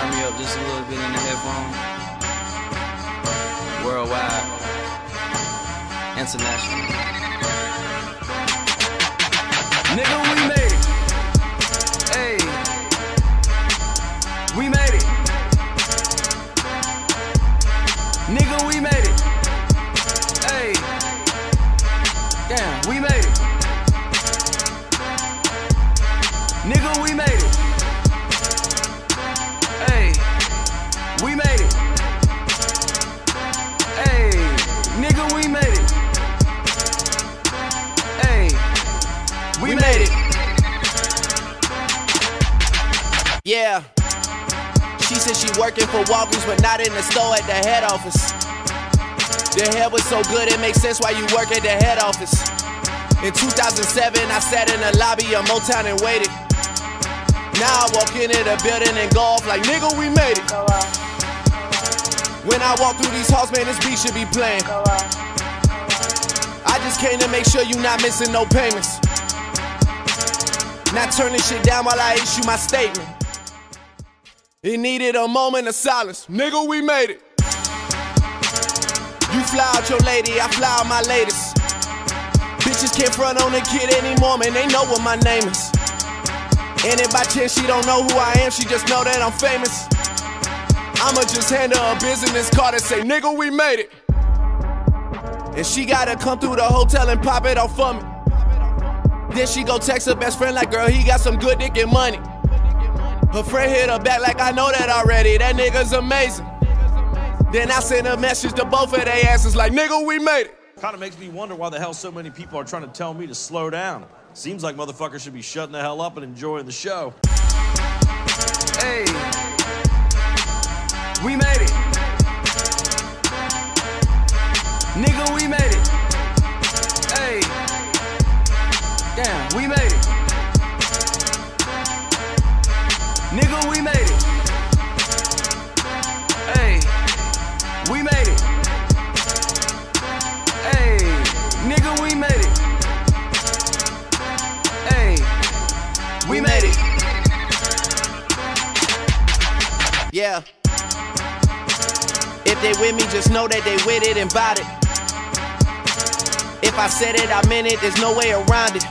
Turn me up just a little bit in the headphone. Worldwide. International. Nigga, we made it. Hey. We made it. Nigga, we made it. Hey. Damn, we made it. Yeah. She said she working for Walgreens, but not in the store at the head office. The head was so good, it makes sense why you work at the head office. In 2007, I sat in the lobby of Motown and waited. Now I walk into the building and go off like, nigga, we made it. When I walk through these halls, man, this beat should be playing. I just came to make sure you not missing no payments. Not turning shit down while I issue my statement. It needed a moment of silence. Nigga, we made it. You fly out your lady, I fly out my latest. Bitches can't front on a kid anymore, man. They know what my name is. And if by chance she don't know who I am, she just know that I'm famous. I'ma just hand her a business card and say, nigga, we made it. And she gotta come through the hotel and pop it off for me. Then she go text her best friend like, girl, he got some good dick and money. Her friend hit her back like, I know that already. That nigga's amazing. Then I sent a message to both of their asses like, nigga, we made it. Kind of makes me wonder why the hell so many people are trying to tell me to slow down. Seems like motherfuckers should be shutting the hell up and enjoying the show. Hey, we made it. We made it. Yeah. If they with me, just know that they with it and bout it. If I said it, I meant it, there's no way around it.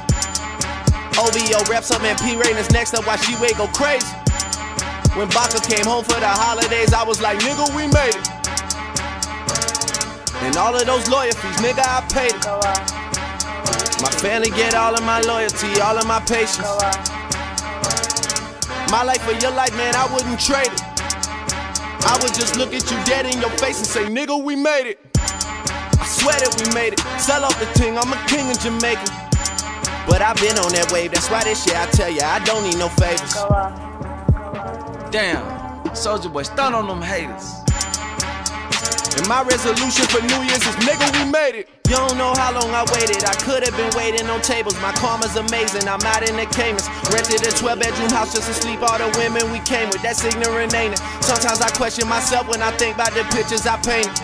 OVO reps up and P Rayners next up while she wait go crazy. When Baka came home for the holidays, I was like, nigga, we made it. And all of those lawyer fees, nigga, I paid it. My family get all of my loyalty, all of my patience. My life for your life, man, I wouldn't trade it. I would just look at you dead in your face and say, nigga, we made it. I swear that we made it. Sell off the thing, I'm a king in Jamaica. But I've been on that wave, that's why this shit, I tell ya, I don't need no favors. Damn, Soulja Boy, stun on them haters. And my resolution for New Year's is, nigga, we made it. You don't know how long I waited. I could have been waiting on tables. My karma's amazing. I'm out in the Caymans. Rented a 12 bedroom house just to sleep all the women we came with. That's ignorant, ain't it? Sometimes I question myself when I think about the pictures I painted.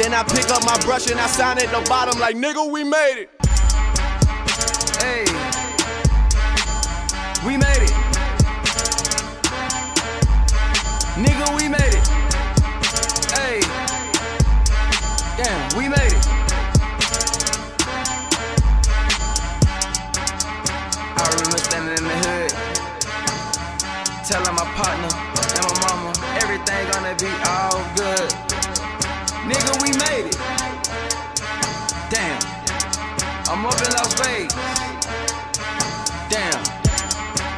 Then I pick up my brush and I sign at the bottom like, nigga, we made it. Hey, I remember standing in the hood, telling my partner and my mama everything gonna be all good. Nigga, we made it. Damn, I'm up in Las Vegas. Damn,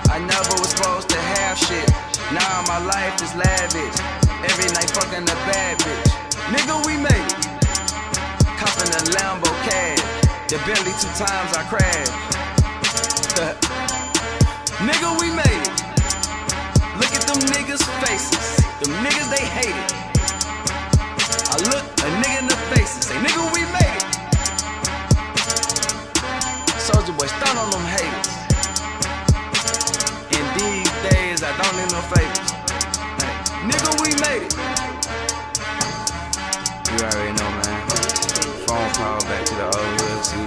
I never was supposed to have shit. Now my life is lavish. Every night fucking a bad bitch. Nigga, we made it. Copping a Lambo cash. The Bentley two times I crashed. Nigga, we made it. Look at them niggas' faces. Them niggas, they hate it. I look a nigga in the face and say, nigga, we made it. Soulja Boy, stun on them haters. In these days, I don't need no favors. Hey, nigga, we made it. You already know, man. Phone call back to the old hood, see